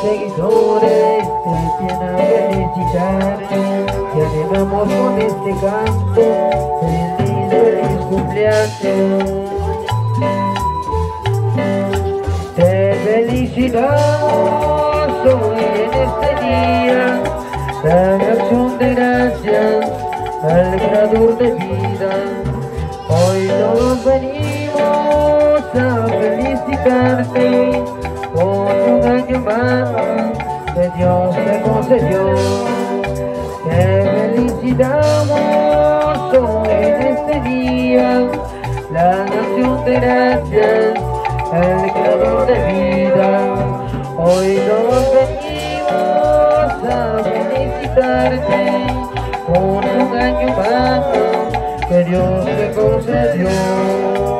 seguidores viene a felicitar. Te animamos con este canto. Feliz, feliz cumpleaños. Te felicitamos hoy en este día. La acción de gracias al creador de vida. Hoy todos venimos a felicitarte más que Dios te concedió. Te felicitamos hoy en este día, la nación de gracias al creador de vida. Hoy todos venimos a felicitarte por un año más que Dios te concedió.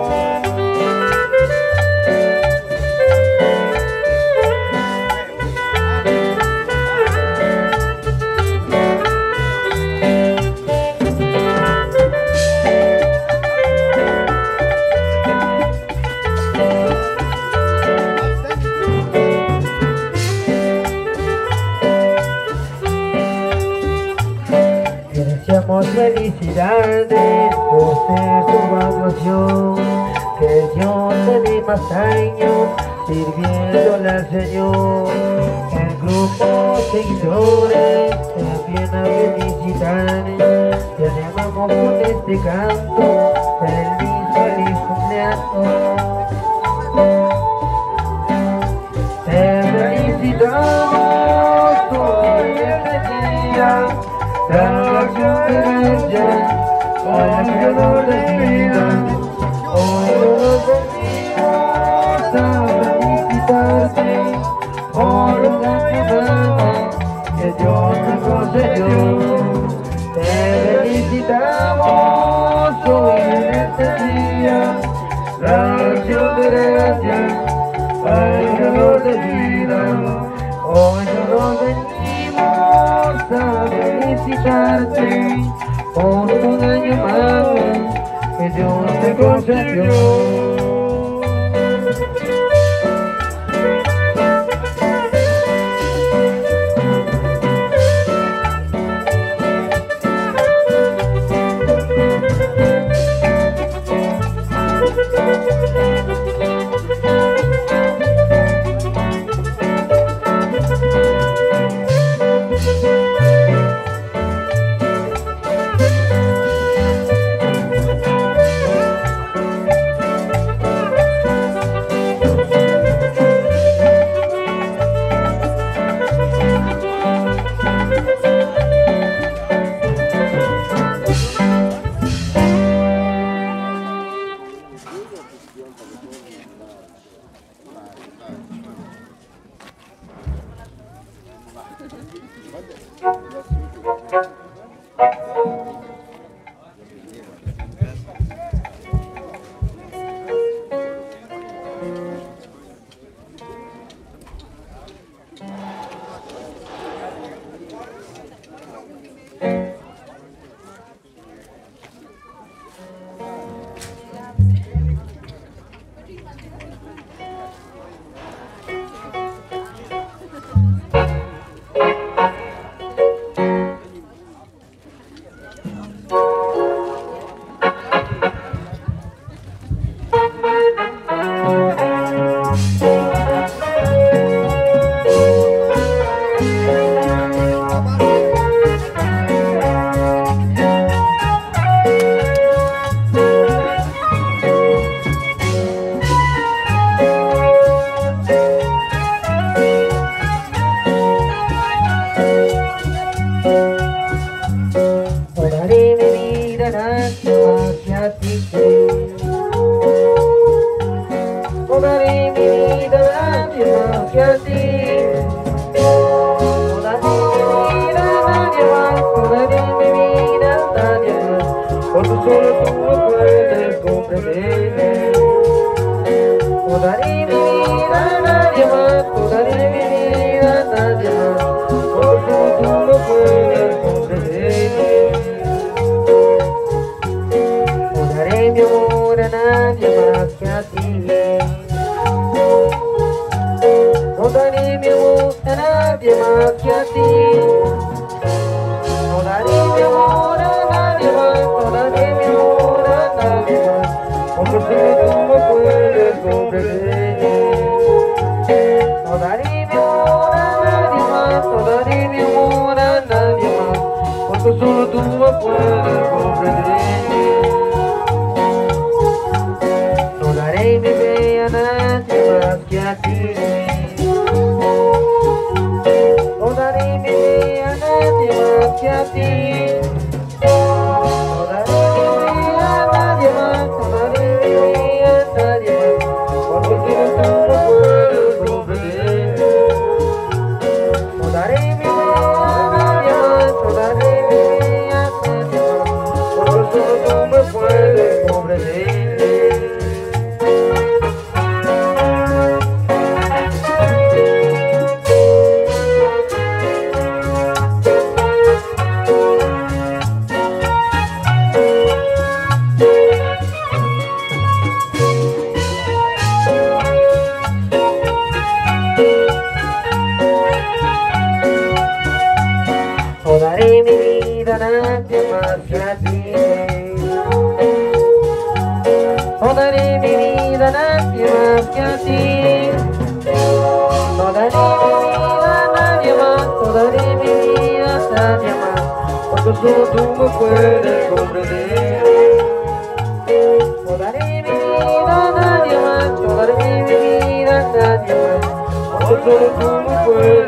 Por ser tu graduación Que Dios te más años sirviéndole al Señor. El grupo seguidores te viene a felicitar. Te animamos con este canto Feliz, feliz cumpleaños la acción de de vida. Año que Dios concedió. Te felicitamos hoy en este día, la de creador de vida. Hoy felicitarte por un año más que Dios te concedió. Buddy. solo tú lo puedes comprender. tú me puedes comprender. Yo daré mi vida a nadie más, yo daré mi vida a nadie más, solo tú me puedes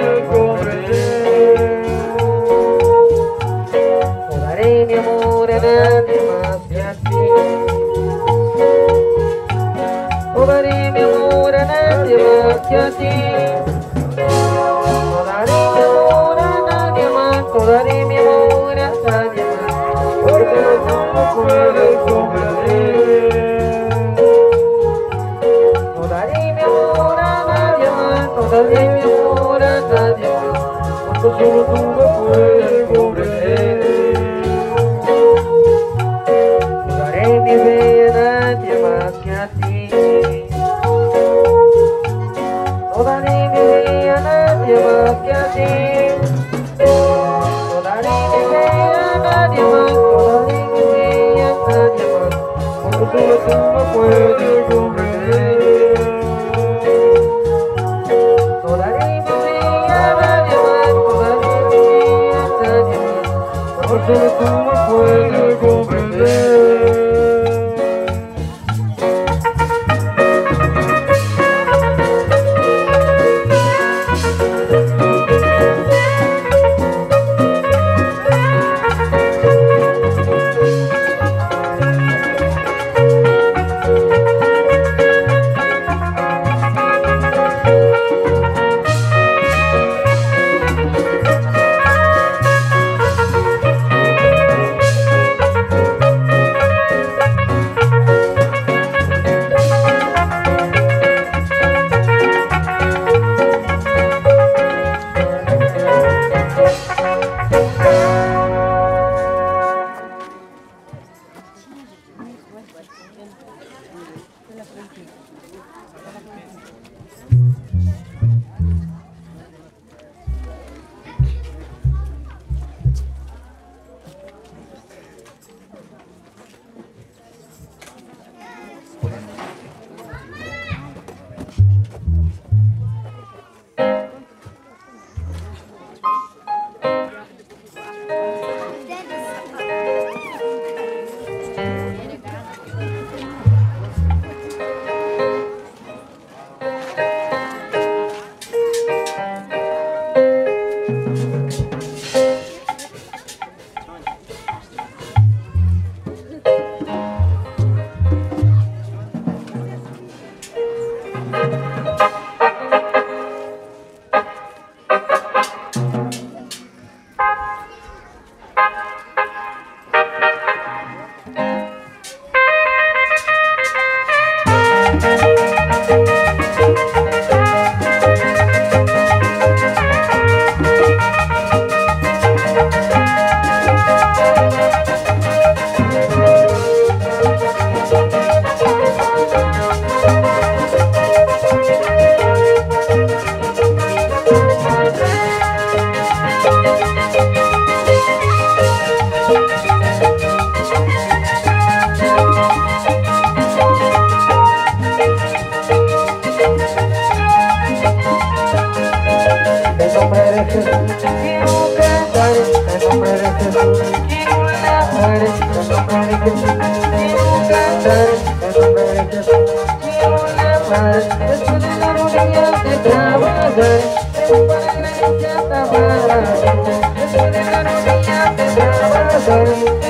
trabajar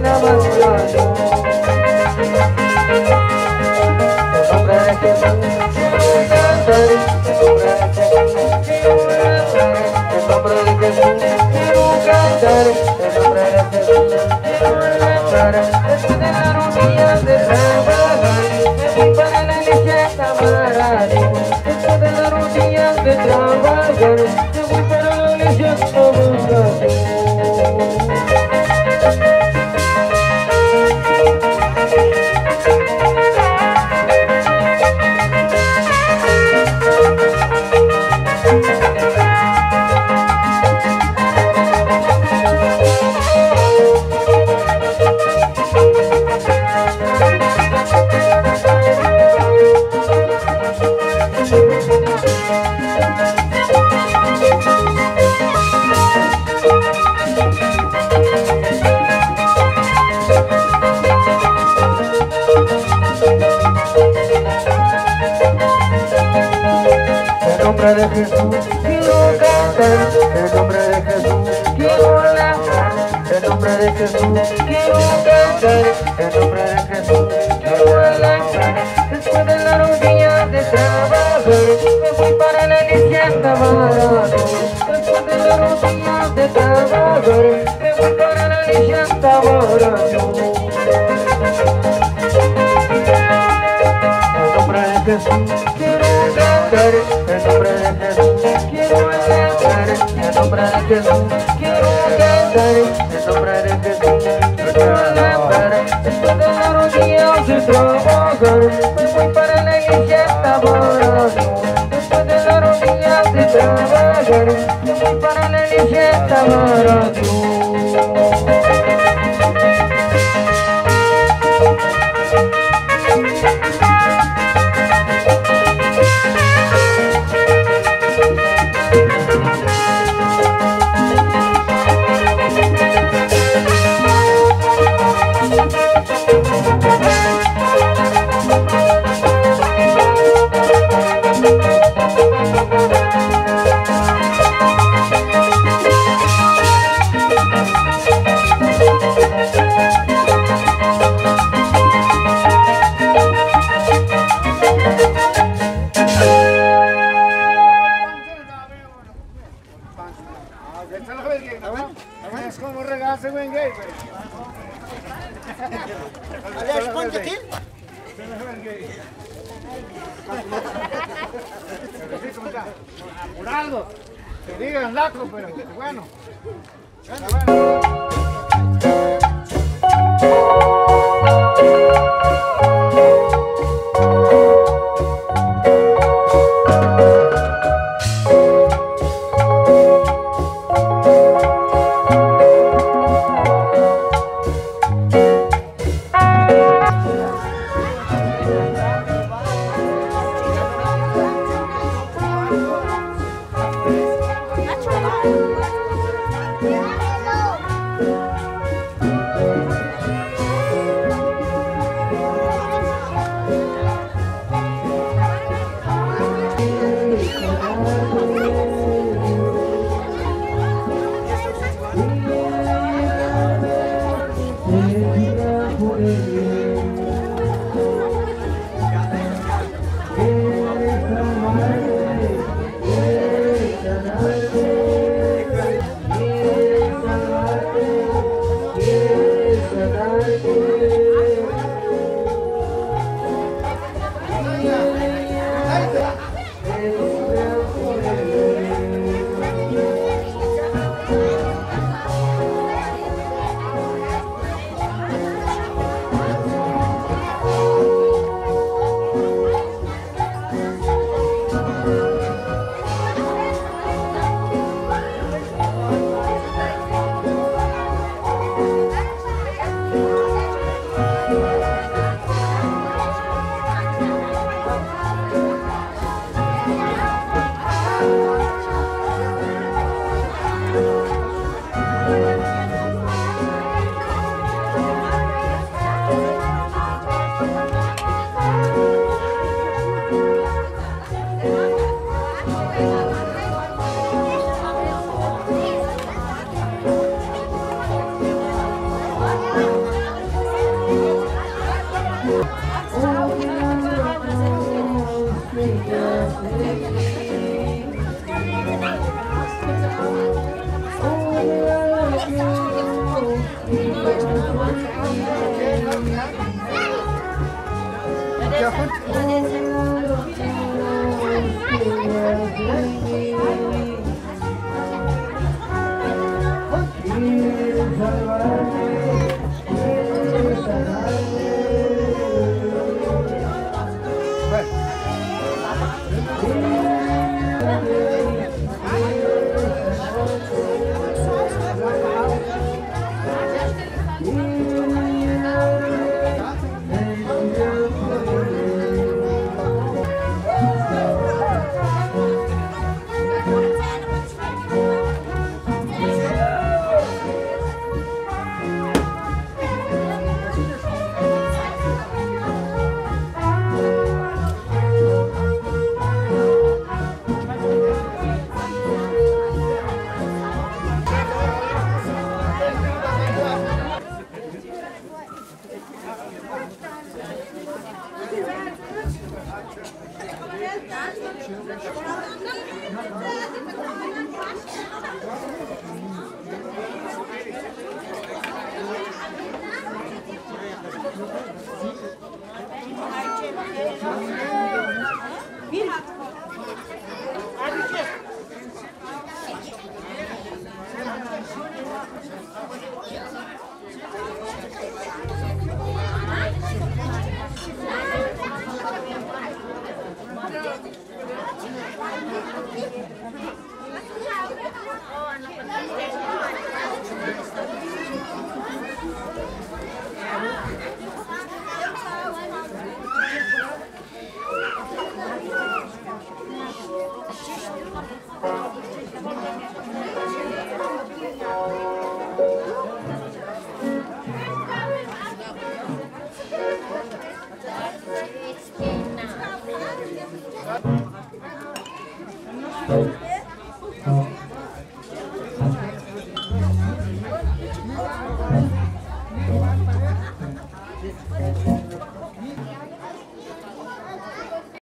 Me nombre de Jesús quiero cantar, en nombre de Jesús quiero alabar, en nombre de Jesús quiero cantar, en nombre de Jesús quiero alabar. Después de largos días de trabajar, me voy para la iglesia a trabajar. Después de largos días de trabajar, me voy para la iglesia a trabajar. En nombre de Jesús quiero cantar, nombre de Jesús quiero alabar, en nombre de Jesús quiero cantar, en nombre de Jesús quiero alabar. De largos días de trabajar, me voy para la iglesia a trabajar. Después de largos días de trabajar, me voy para la iglesia algo. Te digan laco, pero bueno. 야,